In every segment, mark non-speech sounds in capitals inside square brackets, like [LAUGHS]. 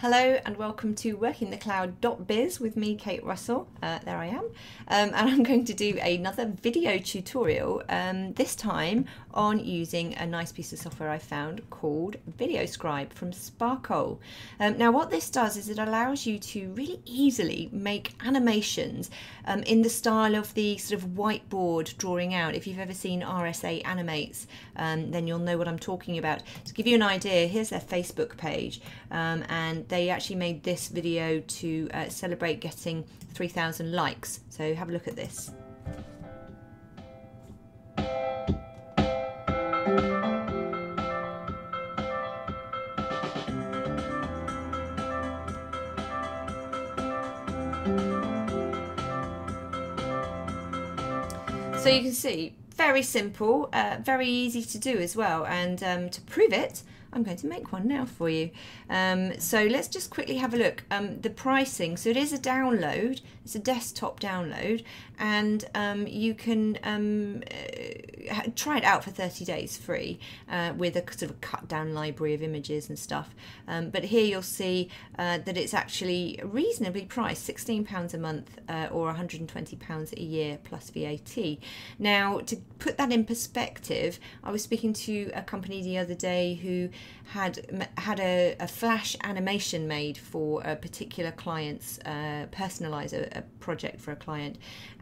Hello and welcome to workingthecloud.biz with me, Kate Russell. Uh, there I am. Um, and I'm going to do another video tutorial, um, this time on using a nice piece of software I found called VideoScribe from Sparkol. Um, now what this does is it allows you to really easily make animations um, in the style of the sort of whiteboard drawing out. If you've ever seen RSA Animates, um, then you'll know what I'm talking about. To give you an idea, here's their Facebook page um, and they actually made this video to uh, celebrate getting 3,000 likes. So have a look at this. So you can see, very simple, uh, very easy to do as well. And um, to prove it, I'm going to make one now for you. Um, so let's just quickly have a look. Um, the pricing, so it is a download, it's a desktop download, and um, you can um, uh, try it out for 30 days free uh, with a sort of cut down library of images and stuff. Um, but here you'll see uh, that it's actually reasonably priced, £16 a month uh, or £120 a year plus VAT. Now, to put that in perspective, I was speaking to a company the other day who had had a, a flash animation made for a particular client's uh, personalize a, a, project for a client,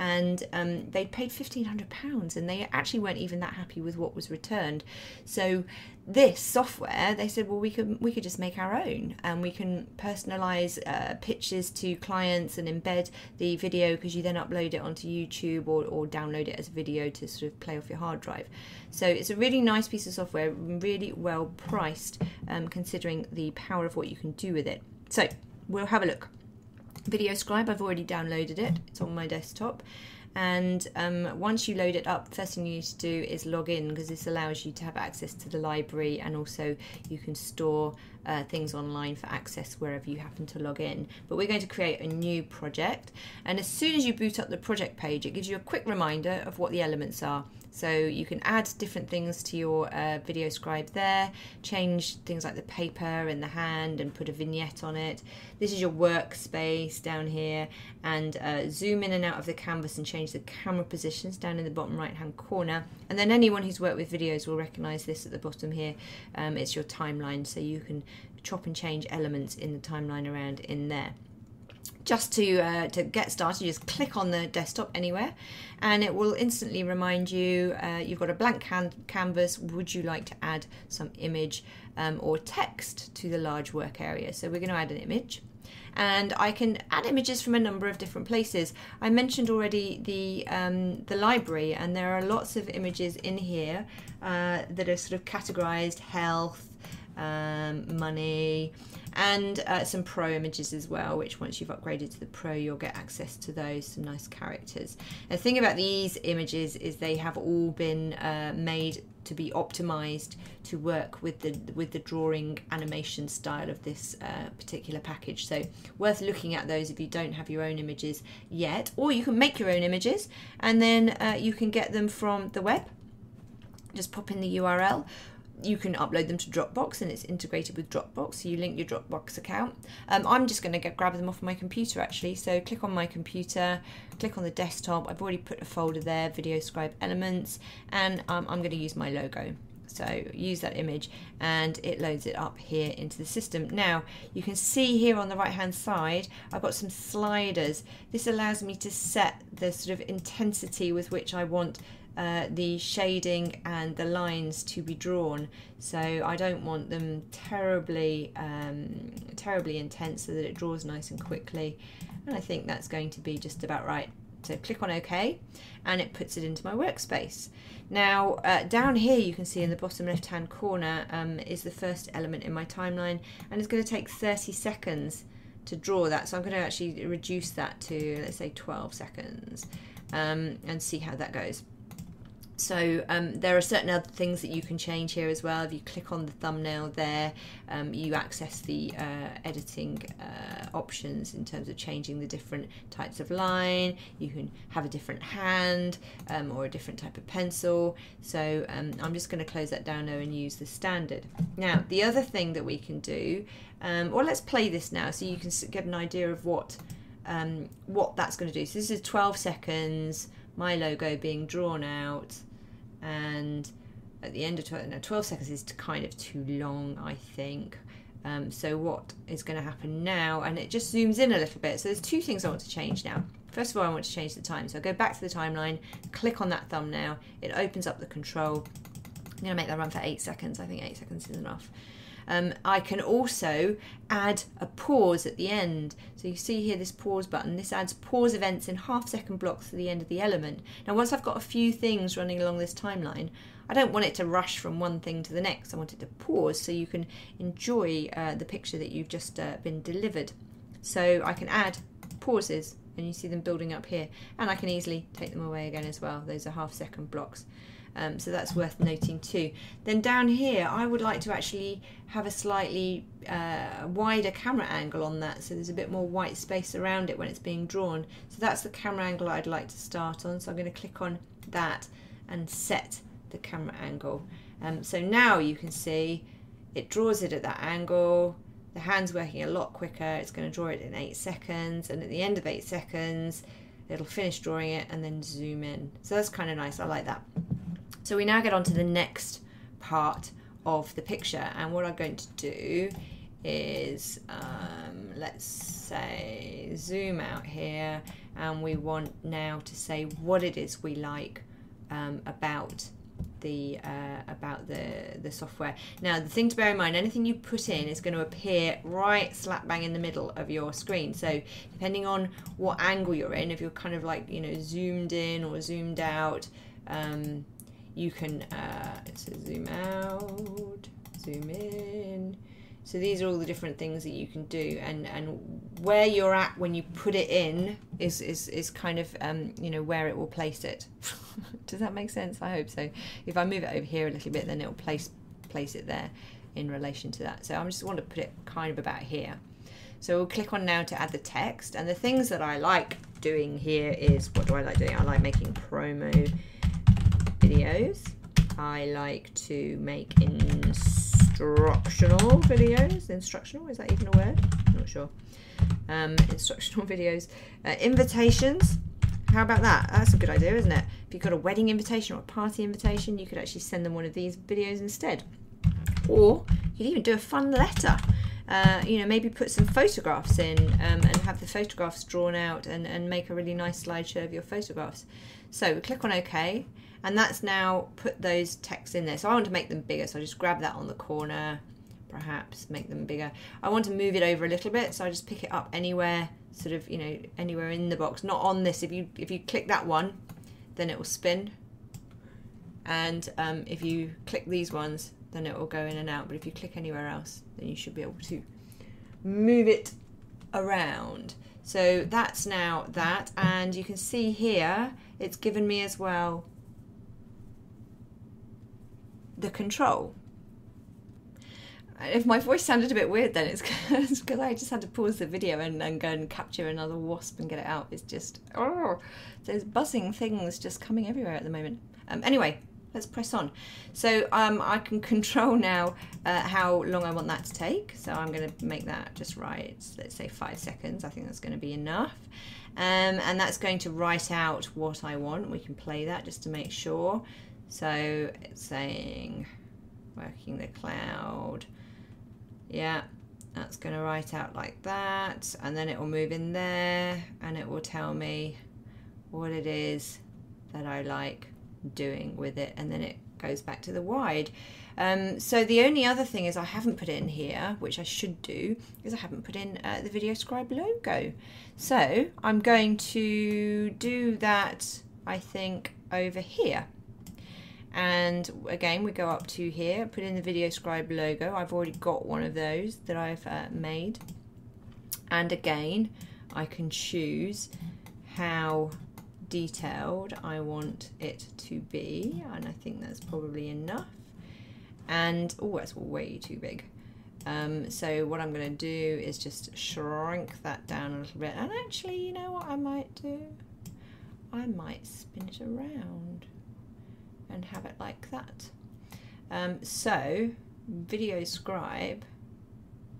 and um, they'd paid fifteen hundred pounds, and they actually weren't even that happy with what was returned. So this software, they said, well, we could we could just make our own, and we can personalize uh, pictures to clients and embed the video because you then upload it onto YouTube or, or download it as a video to sort of play off your hard drive. So it's a really nice piece of software, really well priced, um, considering the power of what you can do with it. So we'll have a look. VideoScribe, I've already downloaded it. It's on my desktop. And um, once you load it up the first thing you need to do is log in because this allows you to have access to the library and also you can store uh, things online for access wherever you happen to log in. But we're going to create a new project. And as soon as you boot up the project page it gives you a quick reminder of what the elements are so you can add different things to your uh, VideoScribe there, change things like the paper and the hand and put a vignette on it. This is your workspace down here and uh, zoom in and out of the canvas and change the camera positions down in the bottom right hand corner. And then anyone who's worked with videos will recognize this at the bottom here. Um, it's your timeline so you can chop and change elements in the timeline around in there just to uh, to get started, just click on the desktop anywhere, and it will instantly remind you uh, you've got a blank can canvas. Would you like to add some image um, or text to the large work area? So we're going to add an image. And I can add images from a number of different places. I mentioned already the um, the library, and there are lots of images in here uh, that are sort of categorized health, um, money, and uh, some pro images as well which once you've upgraded to the pro you'll get access to those some nice characters. The thing about these images is they have all been uh, made to be optimized to work with the with the drawing animation style of this uh, particular package. So worth looking at those if you don't have your own images yet or you can make your own images and then uh, you can get them from the web. Just pop in the URL you can upload them to Dropbox and it's integrated with Dropbox. So you link your Dropbox account. Um, I'm just going to grab them off my computer actually. So click on my computer, click on the desktop. I've already put a folder there, VideoScribe Elements, and um, I'm going to use my logo. So use that image and it loads it up here into the system. Now you can see here on the right hand side I've got some sliders. This allows me to set the sort of intensity with which I want uh, the shading and the lines to be drawn so I don't want them terribly um, terribly intense so that it draws nice and quickly and I think that's going to be just about right so click on OK and it puts it into my workspace. Now uh, down here you can see in the bottom left hand corner um, is the first element in my timeline and it's going to take 30 seconds to draw that so I'm going to actually reduce that to let's say 12 seconds um, and see how that goes. So um, there are certain other things that you can change here as well. If you click on the thumbnail there, um, you access the uh, editing uh, options in terms of changing the different types of line. You can have a different hand um, or a different type of pencil. So um, I'm just going to close that down now and use the standard. Now the other thing that we can do, um, well let's play this now so you can get an idea of what um, what that's going to do. So this is 12 seconds, my logo being drawn out and at the end of 12, no, 12 seconds is kind of too long, I think. Um, so what is going to happen now? And it just zooms in a little bit. So there's two things I want to change now. First of all, I want to change the time. So I go back to the timeline, click on that thumbnail. It opens up the control. I'm going to make that run for eight seconds. I think eight seconds is enough. Um, I can also add a pause at the end. So you see here this pause button. This adds pause events in half second blocks to the end of the element. Now once I've got a few things running along this timeline, I don't want it to rush from one thing to the next. I want it to pause so you can enjoy uh, the picture that you've just uh, been delivered. So I can add pauses and you see them building up here and I can easily take them away again as well. Those are half second blocks. Um, so that's worth noting too. Then down here, I would like to actually have a slightly uh, wider camera angle on that, so there's a bit more white space around it when it's being drawn. So that's the camera angle I'd like to start on. So I'm going to click on that and set the camera angle. Um, so now you can see it draws it at that angle. The hand's working a lot quicker. It's going to draw it in eight seconds, and at the end of eight seconds, it'll finish drawing it and then zoom in. So that's kind of nice. I like that. So we now get on to the next part of the picture and what I'm going to do is um, let's say zoom out here and we want now to say what it is we like um, about the uh, about the the software. Now the thing to bear in mind, anything you put in is going to appear right slap bang in the middle of your screen. So depending on what angle you're in, if you're kind of like you know zoomed in or zoomed out, um, you can uh, so zoom out, zoom in. So these are all the different things that you can do, and and where you're at when you put it in is is is kind of um, you know where it will place it. [LAUGHS] Does that make sense? I hope so. If I move it over here a little bit, then it will place place it there in relation to that. So I just want to put it kind of about here. So we'll click on now to add the text, and the things that I like doing here is what do I like doing? I like making promo videos. I like to make instructional videos. Instructional, is that even a word? Not sure. Um, [LAUGHS] instructional videos. Uh, invitations. How about that? That's a good idea, isn't it? If you've got a wedding invitation or a party invitation, you could actually send them one of these videos instead. Or you could even do a fun letter. Uh, you know, maybe put some photographs in um, and have the photographs drawn out and, and make a really nice slideshow of your photographs. So we click on OK and that's now put those texts in there. So I want to make them bigger, so I just grab that on the corner, perhaps make them bigger. I want to move it over a little bit, so I just pick it up anywhere, sort of, you know, anywhere in the box, not on this. If you if you click that one, then it will spin. And um, if you click these ones, then it will go in and out. But if you click anywhere else, then you should be able to move it around. So that's now that, and you can see here, it's given me as well the control. If my voice sounded a bit weird then, it's [LAUGHS] because I just had to pause the video and, and go and capture another wasp and get it out. It's just, oh, there's buzzing things just coming everywhere at the moment. Um, anyway, let's press on. So um, I can control now uh, how long I want that to take. So I'm going to make that just right. Let's say five seconds. I think that's going to be enough. Um, and that's going to write out what I want. We can play that just to make sure. So it's saying working the cloud. Yeah, that's going to write out like that. And then it will move in there and it will tell me what it is that I like doing with it. And then it goes back to the wide. Um, so the only other thing is I haven't put in here, which I should do, is I haven't put in uh, the VideoScribe logo. So I'm going to do that, I think, over here and again we go up to here put in the VideoScribe logo I've already got one of those that I've uh, made and again I can choose how detailed I want it to be, and I think that's probably enough. And oh, that's way too big. Um, so what I'm going to do is just shrink that down a little bit. And actually, you know what I might do? I might spin it around and have it like that. Um, so, VideoScribe.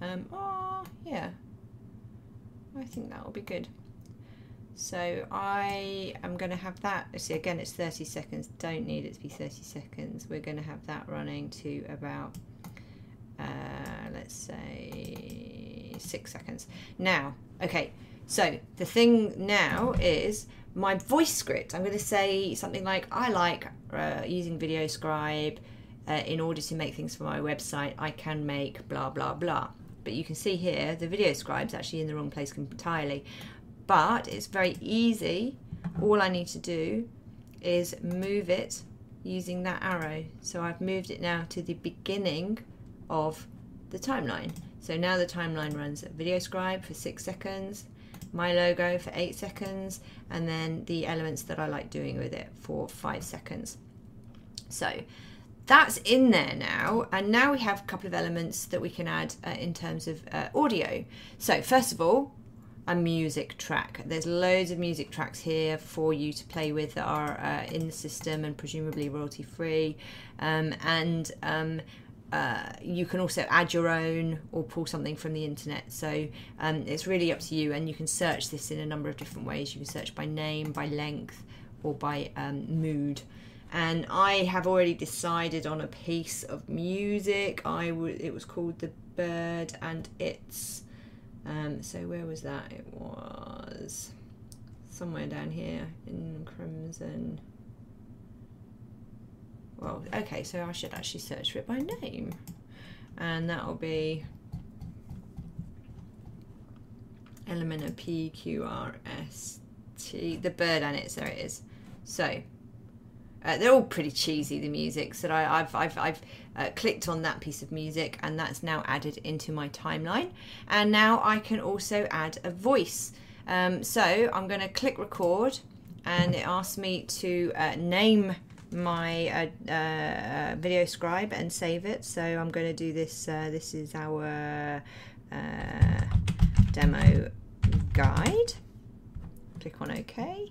Um, oh, yeah. I think that will be good. So I am going to have that, see again it's 30 seconds, don't need it to be 30 seconds. We're going to have that running to about, uh, let's say six seconds. Now, okay, so the thing now is my voice script. I'm going to say something like, I like uh, using VideoScribe uh, in order to make things for my website. I can make blah, blah, blah. But you can see here, the Video VideoScribe's actually in the wrong place entirely but it's very easy. All I need to do is move it using that arrow. So I've moved it now to the beginning of the timeline. So now the timeline runs at VideoScribe for six seconds, my logo for eight seconds, and then the elements that I like doing with it for five seconds. So that's in there now and now we have a couple of elements that we can add uh, in terms of uh, audio so first of all a music track. There's loads of music tracks here for you to play with that are uh, in the system and presumably royalty free. Um, and um, uh, you can also add your own or pull something from the internet. So um, it's really up to you, and you can search this in a number of different ways. You can search by name, by length, or by um, mood. And I have already decided on a piece of music. I w- it was called The Bird and It's um, so where was that? It was somewhere down here in Crimson. Well, okay, so I should actually search for it by name. And that will be element of P, Q, R, S, T, the bird and it, there it is. So uh, they're all pretty cheesy, the music. So I, have I've, I've uh, clicked on that piece of music and that's now added into my timeline. And now I can also add a voice. Um, so I'm going to click record and it asks me to uh, name my uh, uh, VideoScribe and save it. So I'm going to do this. Uh, this is our demo guide. Click on OK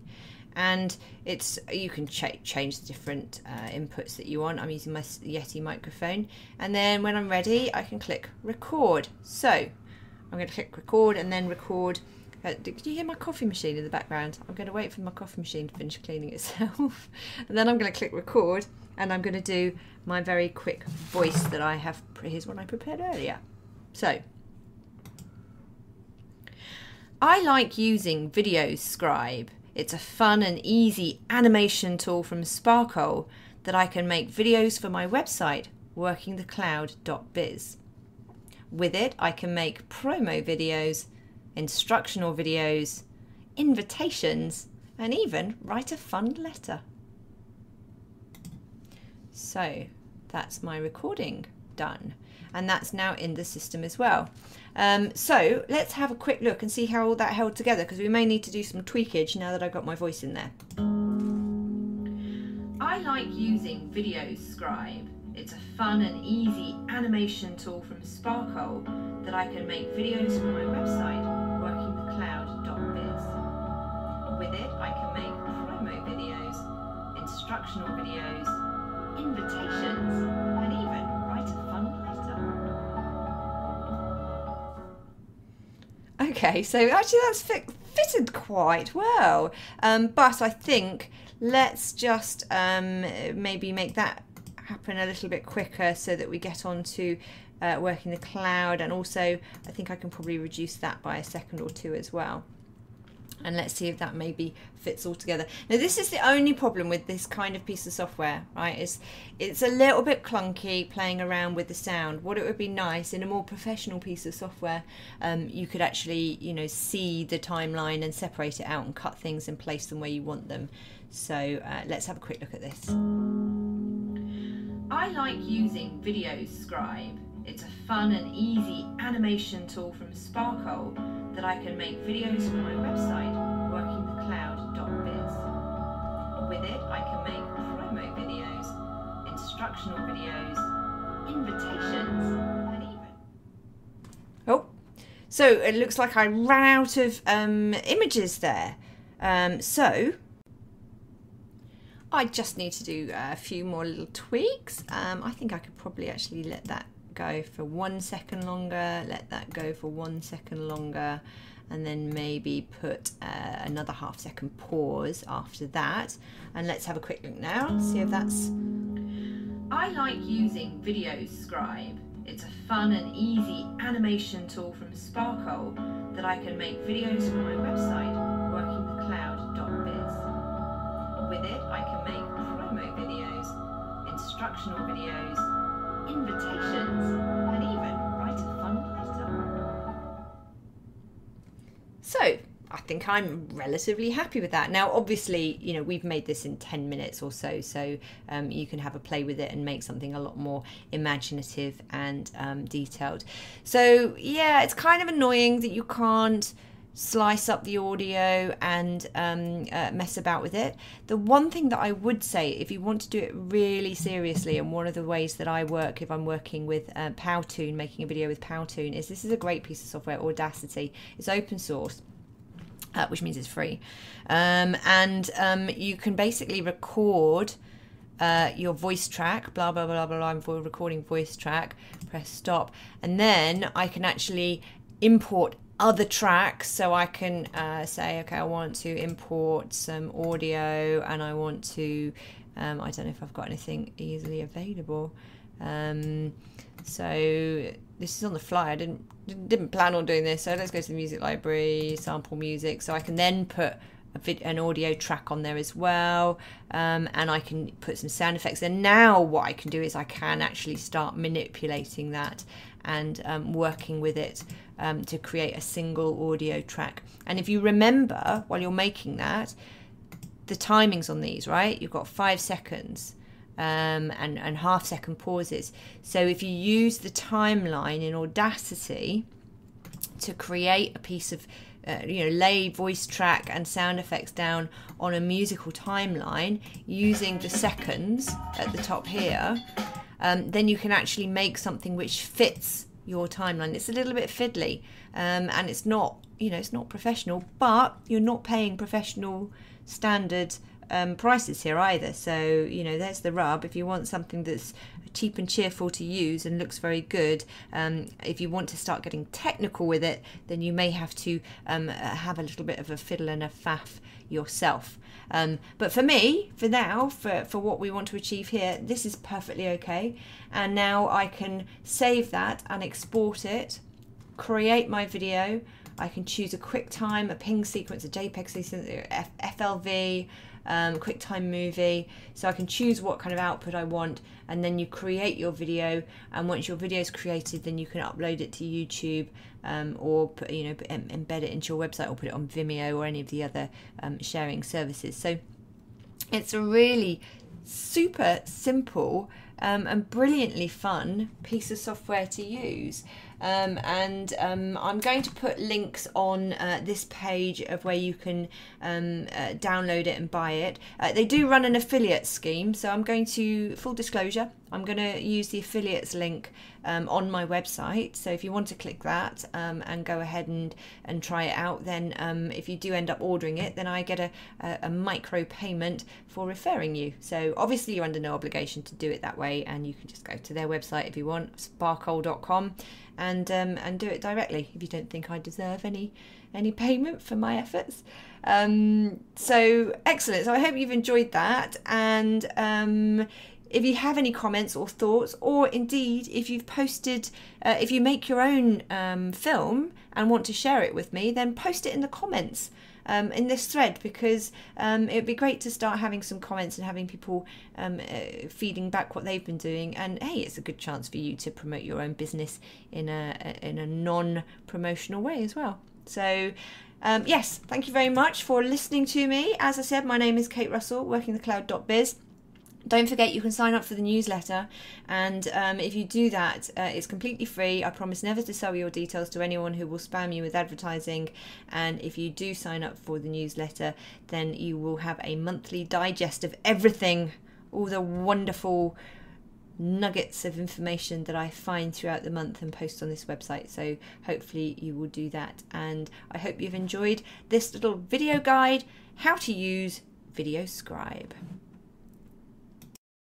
and it's you can ch change the different uh, inputs that you want. I'm using my Yeti microphone and then when I'm ready I can click record. So I'm going to click record and then record uh, you hear my coffee machine in the background? I'm going to wait for my coffee machine to finish cleaning itself [LAUGHS] and then I'm going to click record and I'm going to do my very quick voice that I have here's one I prepared earlier. So I like using VideoScribe it's a fun and easy animation tool from Sparkol that I can make videos for my website, workingthecloud.biz. With it, I can make promo videos, instructional videos, invitations, and even write a fun letter. So that's my recording done. And that's now in the system as well. Um, so let's have a quick look and see how all that held together because we may need to do some tweakage now that I've got my voice in there. I like using VideoScribe. It's a fun and easy animation tool from Sparkol that I can make videos for my website, workingthecloud.biz. With it, I can make promo videos, instructional videos, invitations, Okay, so actually that's fit, fitted quite well. Um, but I think let's just um, maybe make that happen a little bit quicker so that we get on to uh, working the cloud and also I think I can probably reduce that by a second or two as well and let's see if that maybe fits all together. Now this is the only problem with this kind of piece of software, right? It's, it's a little bit clunky playing around with the sound. What it would be nice in a more professional piece of software, um, you could actually, you know, see the timeline and separate it out and cut things and place them where you want them. So uh, let's have a quick look at this. I like using VideoScribe. It's a fun and easy animation tool from Sparkol that I can make videos for my website, workingthecloud.biz. With it, I can make promo videos, instructional videos, invitations, and even... Oh, so it looks like I ran out of um, images there. Um, so I just need to do a few more little tweaks. Um, I think I could probably actually let that go for one second longer, let that go for one second longer, and then maybe put uh, another half second pause after that. And let's have a quick look now, see if that's. I like using VideoScribe. It's a fun and easy animation tool from Sparkol that I can make videos for my website, workingthecloud.biz. With it, I can make promo videos, instructional videos, invitations, and even write a fun letter. So, I think I'm relatively happy with that. Now, obviously, you know, we've made this in 10 minutes or so, so um, you can have a play with it and make something a lot more imaginative and um, detailed. So, yeah, it's kind of annoying that you can't slice up the audio and um, uh, mess about with it. The one thing that I would say, if you want to do it really seriously, and one of the ways that I work if I'm working with uh, Powtoon, making a video with Powtoon, is this is a great piece of software, Audacity. It's open source. Uh, which means it's free, um, and um, you can basically record uh, your voice track, blah blah blah blah blah. I'm recording voice track. Press stop, and then I can actually import other tracks so I can uh, say okay I want to import some audio and I want to um, I don't know if I've got anything easily available. Um, so this is on the fly. I didn't didn't plan on doing this. So let's go to the music library sample music. So I can then put an audio track on there as well um, and I can put some sound effects. And now what I can do is I can actually start manipulating that and um, working with it um, to create a single audio track. And if you remember while you're making that, the timings on these, right? You've got five seconds um, and, and half second pauses. So if you use the timeline in Audacity to create a piece of uh, you know, lay voice track and sound effects down on a musical timeline using the seconds at the top here, um, then you can actually make something which fits your timeline. It's a little bit fiddly um, and it's not, you know, it's not professional, but you're not paying professional standard um, prices here either. So, you know, there's the rub. If you want something that's cheap and cheerful to use and looks very good, um, if you want to start getting technical with it, then you may have to um, have a little bit of a fiddle and a faff yourself. Um, but for me, for now, for, for what we want to achieve here, this is perfectly okay. And now I can save that and export it, create my video. I can choose a QuickTime, a ping sequence, a JPEG sequence, FLV, um, QuickTime movie. So I can choose what kind of output I want, and then you create your video. And once your video is created, then you can upload it to YouTube um, or put, you know embed it into your website or put it on Vimeo or any of the other um, sharing services. So it's a really super simple um, and brilliantly fun piece of software to use. Um, and um, I'm going to put links on uh, this page of where you can um, uh, download it and buy it. Uh, they do run an affiliate scheme, so I'm going to, full disclosure, I'm going to use the affiliates link um, on my website. So if you want to click that um, and go ahead and, and try it out, then um, if you do end up ordering it, then I get a, a, a micro payment for referring you. So obviously you're under no obligation to do it that way, and you can just go to their website if you want, sparkol.com and um, and do it directly if you don't think I deserve any any payment for my efforts. Um, so excellent. So I hope you've enjoyed that, and um, if you have any comments or thoughts, or indeed if you've posted, uh, if you make your own um, film and want to share it with me, then post it in the comments um, in this thread because um, it would be great to start having some comments and having people um, uh, feeding back what they've been doing. And hey, it's a good chance for you to promote your own business in a in a non-promotional way as well. So. Um, yes, thank you very much for listening to me. As I said, my name is Kate Russell, workingthecloud.biz don't forget you can sign up for the newsletter and um, if you do that uh, it's completely free i promise never to sell your details to anyone who will spam you with advertising and if you do sign up for the newsletter then you will have a monthly digest of everything all the wonderful nuggets of information that I find throughout the month and post on this website. So hopefully you will do that. And I hope you've enjoyed this little video guide how to use VideoScribe.